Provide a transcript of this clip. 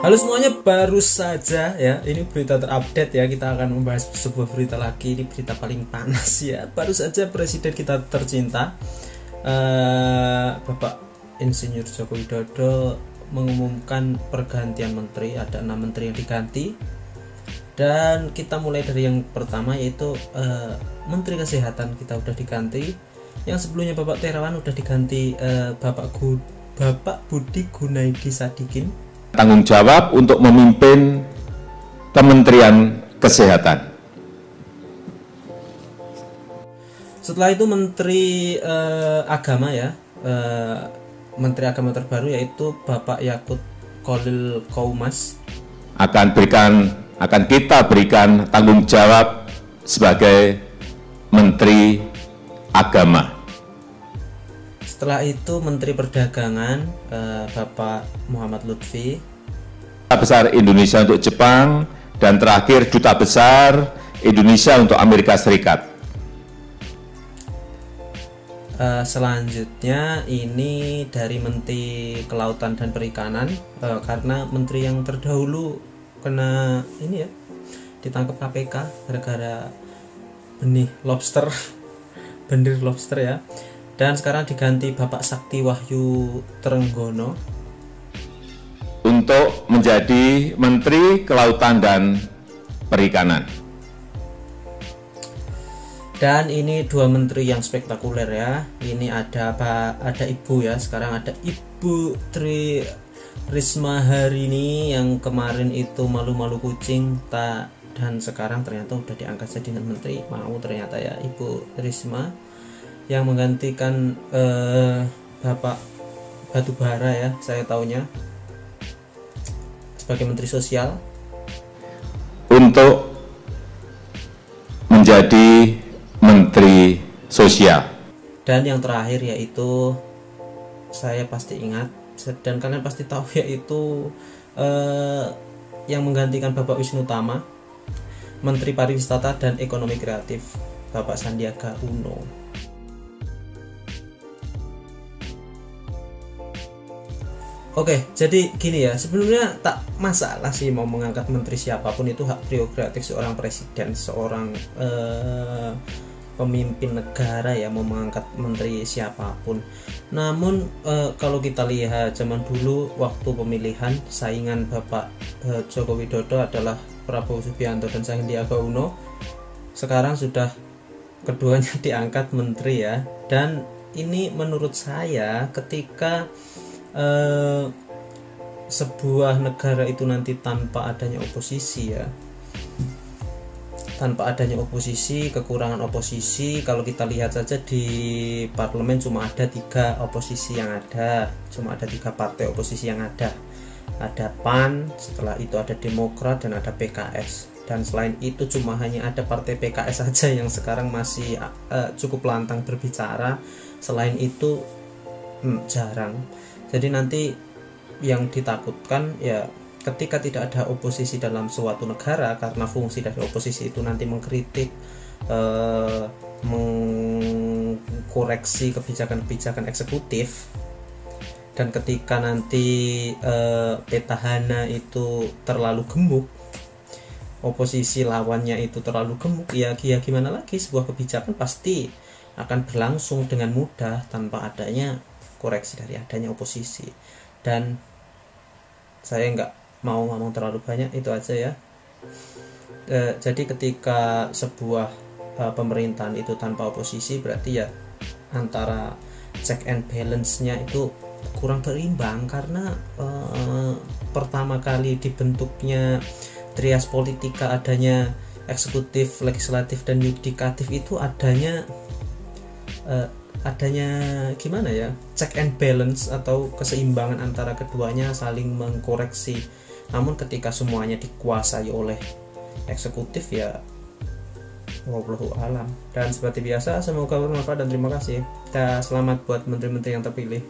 Halo semuanya, baru saja ya. Ini berita terupdate ya. Kita akan membahas sebuah berita lagi. Ini berita paling panas ya. Baru saja presiden kita tercinta uh, Bapak Insinyur Joko Widodo mengumumkan pergantian menteri. Ada enam menteri yang diganti. Dan kita mulai dari yang pertama yaitu uh, Menteri Kesehatan kita udah diganti. Yang sebelumnya Bapak Terawan udah diganti uh, Bapak Gu Bapak Budi Gunaidi Sadikin tanggung jawab untuk memimpin Kementerian Kesehatan. Setelah itu Menteri eh, Agama ya, eh, Menteri Agama terbaru yaitu Bapak Yakut Kolil Kaumas akan berikan akan kita berikan tanggung jawab sebagai Menteri Agama. Setelah itu Menteri Perdagangan eh, Bapak Muhammad Lutfi. Duta Besar Indonesia untuk Jepang dan terakhir Duta Besar Indonesia untuk Amerika Serikat. Uh, selanjutnya ini dari Menteri Kelautan dan Perikanan uh, karena Menteri yang terdahulu kena ini ya ditangkap KPK gara-gara benih lobster benih lobster ya dan sekarang diganti Bapak Sakti Wahyu Trenggono untuk menjadi Menteri Kelautan dan Perikanan. Dan ini dua menteri yang spektakuler ya. Ini ada apa? Ada Ibu ya. Sekarang ada Ibu Tri Risma hari ini yang kemarin itu malu-malu kucing tak dan sekarang ternyata udah diangkat jadi menteri mau ternyata ya Ibu Risma yang menggantikan uh, Bapak Batubara ya saya taunya sebagai Menteri Sosial. Untuk menjadi Menteri Sosial. Dan yang terakhir yaitu saya pasti ingat dan kalian pasti tahu yaitu uh, yang menggantikan Bapak Wisnu Tama Menteri Pariwisata dan Ekonomi Kreatif Bapak Sandiaga Uno Oke, jadi gini ya, sebelumnya tak masalah sih mau mengangkat menteri siapa pun itu hak prerogatif seorang presiden, seorang eh, pemimpin negara ya mau mengangkat menteri siapa pun. Namun eh, kalau kita lihat zaman dulu waktu pemilihan saingan Bapak eh, Joko Widodo adalah Prabowo Subianto dan Sandiaga Uno. Sekarang sudah keduanya diangkat menteri ya, dan ini menurut saya ketika eh, sebuah negara itu nanti tanpa adanya oposisi ya. Tanpa adanya oposisi kekurangan oposisi kalau kita lihat saja di parlemen cuma ada tiga oposisi yang ada cuma ada tiga partai oposisi yang ada. Ada PAN setelah itu ada Demokrat dan ada PKS dan selain itu cuma hanya ada partai PKS saja yang sekarang masih uh, cukup lantang berbicara. Selain itu hmm, jarang jadi nanti yang ditakutkan ya ketika tidak ada oposisi dalam suatu negara karena fungsi dari oposisi itu nanti mengkritik eh, mengkoreksi kebijakan-kebijakan eksekutif dan ketika nanti eh, petahana itu terlalu gemuk oposisi lawannya itu terlalu gemuk ya, ya gimana lagi? Sebuah kebijakan pasti akan berlangsung dengan mudah tanpa adanya koreksi dari adanya oposisi. Dan saya nggak mau ngomong terlalu banyak itu aja ya. E, jadi ketika sebuah e, pemerintahan itu tanpa oposisi berarti ya antara check and balance-nya itu kurang terimbang karena e, pertama kali dibentuknya trias politika adanya eksekutif, legislatif dan yudikatif itu adanya e, adanya gimana ya check and balance atau keseimbangan antara keduanya saling mengkoreksi. Namun ketika semuanya dikuasai oleh eksekutif ya wallahu alam. Dan seperti biasa semoga bermanfaat dan terima kasih. Kita selamat buat menteri-menteri yang terpilih